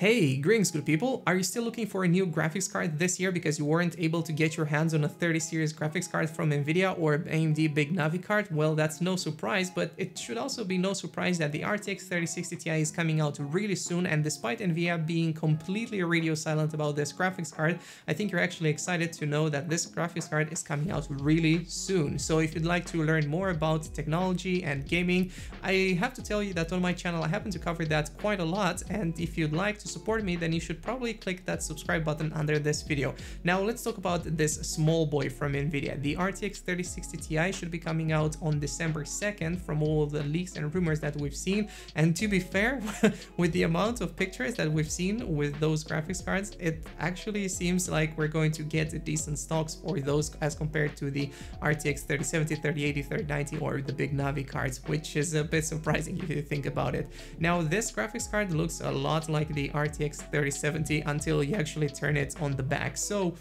Hey, greetings good people! Are you still looking for a new graphics card this year because you weren't able to get your hands on a 30 series graphics card from Nvidia or AMD Big Navi card? Well, that's no surprise, but it should also be no surprise that the RTX 3060 Ti is coming out really soon and despite Nvidia being completely radio silent about this graphics card, I think you're actually excited to know that this graphics card is coming out really soon. So if you'd like to learn more about technology and gaming, I have to tell you that on my channel I happen to cover that quite a lot and if you'd like to support me, then you should probably click that subscribe button under this video. Now let's talk about this small boy from Nvidia. The RTX 3060 Ti should be coming out on December 2nd from all the leaks and rumors that we've seen. And to be fair, with the amount of pictures that we've seen with those graphics cards, it actually seems like we're going to get decent stocks for those as compared to the RTX 3070, 3080, 3090 or the big Navi cards, which is a bit surprising if you think about it. Now this graphics card looks a lot like the RTX 3070 until you actually turn it on the back. So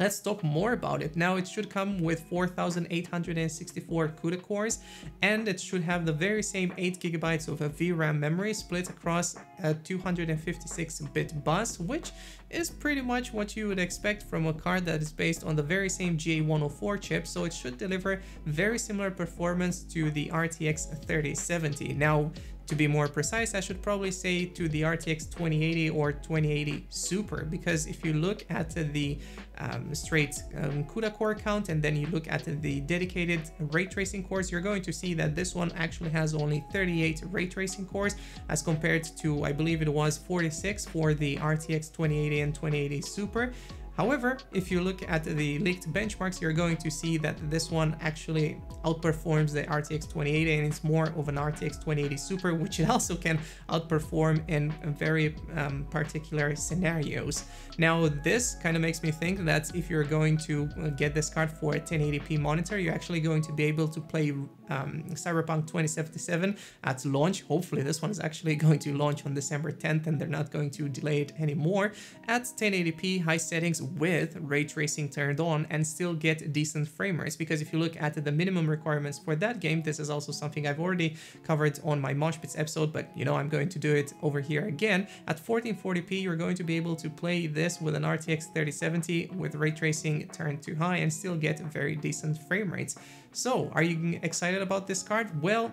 Let's talk more about it. Now it should come with 4864 CUDA cores and it should have the very same 8 gigabytes of a VRAM memory split across a 256-bit bus, which is pretty much what you would expect from a card that is based on the very same GA104 chip, so it should deliver very similar performance to the RTX 3070. Now, to be more precise, I should probably say to the RTX 2080 or 2080 Super, because if you look at the um, straight um, CUDA core count and then you look at the dedicated ray tracing cores, you're going to see that this one actually has only 38 ray tracing cores as compared to, I believe it was 46 for the RTX 2080 and 2080 Super. However, if you look at the leaked benchmarks, you're going to see that this one actually outperforms the RTX 2080 and it's more of an RTX 2080 Super, which it also can outperform in very um, particular scenarios. Now, this kind of makes me think that if you're going to uh, get this card for a 1080p monitor, you're actually going to be able to play um, Cyberpunk 2077 at launch. Hopefully, this one is actually going to launch on December 10th and they're not going to delay it anymore at 1080p high settings with ray tracing turned on and still get decent frame rates. Because if you look at the minimum requirements for that game this is also something I've already covered on my Moshpits episode but you know I'm going to do it over here again. At 1440p you're going to be able to play this with an RTX 3070 with ray tracing turned to high and still get very decent frame rates so are you excited about this card? Well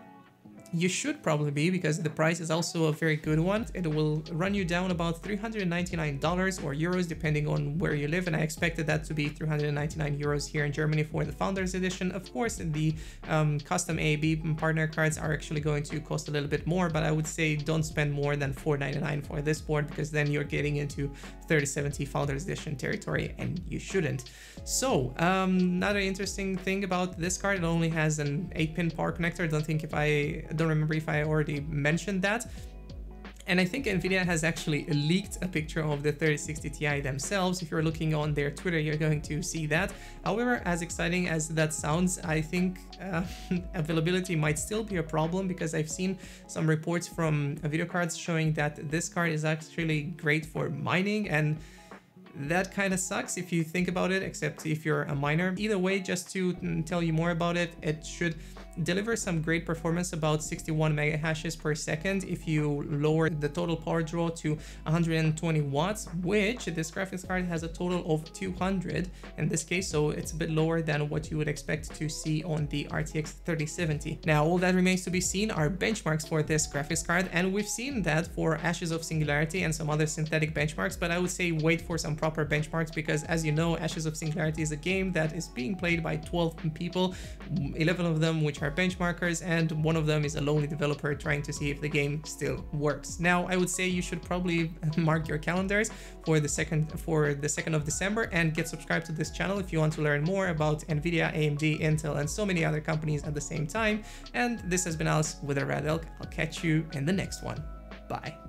you should probably be because the price is also a very good one. It will run you down about $399 or euros depending on where you live and I expected that to be 399 euros here in Germany for the Founders Edition. Of course, the um, custom AIB partner cards are actually going to cost a little bit more, but I would say don't spend more than 499 for this board because then you're getting into 3070 Founders Edition territory and you shouldn't. So, um, another interesting thing about this card, it only has an 8-pin power connector. I don't think if I don't remember if I already mentioned that. And I think Nvidia has actually leaked a picture of the 3060 Ti themselves. If you're looking on their Twitter, you're going to see that. However, as exciting as that sounds, I think uh, availability might still be a problem because I've seen some reports from VideoCardz showing that this card is actually great for mining and that kind of sucks if you think about it, except if you're a miner. Either way, just to tell you more about it, it should deliver some great performance about 61 mega hashes per second if you lower the total power draw to 120 watts which this graphics card has a total of 200 in this case so it's a bit lower than what you would expect to see on the RTX 3070 now all that remains to be seen are benchmarks for this graphics card and we've seen that for Ashes of Singularity and some other synthetic benchmarks but I would say wait for some proper benchmarks because as you know Ashes of Singularity is a game that is being played by 12 people 11 of them which benchmarkers and one of them is a lonely developer trying to see if the game still works. Now, I would say you should probably mark your calendars for the second for the 2nd of December and get subscribed to this channel if you want to learn more about Nvidia, AMD, Intel, and so many other companies at the same time. And this has been Alice with a Rad Elk. I'll catch you in the next one. Bye.